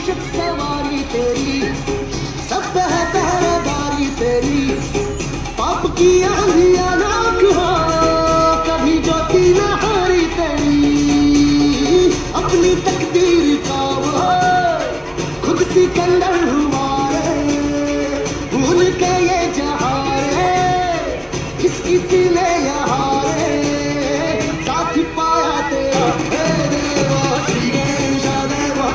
इश्क सवारी तेरी सब है पहरेदारी तेरी। पाप की आलिया नाक हो, कभी ज्योति न हारी तेरी। अपनी तकदीर का वो, खुद सिकंदर हुआ भूल के ये जहारे किस किसी ने यहाँ साथ पाया तेरा। देवा